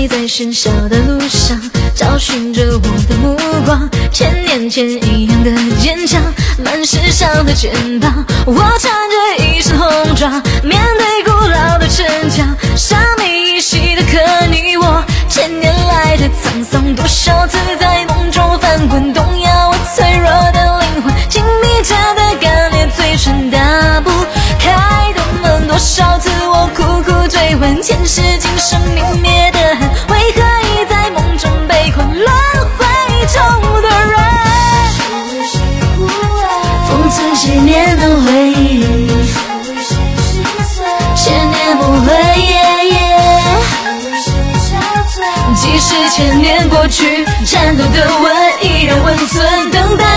你在喧嚣的路上，找寻着我的目光。千年前一样的坚强，满世上的肩膀。我穿着一身红装，面对古老的城墙，上面依稀的刻你我千年来的沧桑。多少次在梦中翻滚，动摇我脆弱的灵魂，紧密着的干裂嘴唇打不开的门。多少次我苦苦追问，前世今生泯灭的千年过去颤抖的吻依然温存等待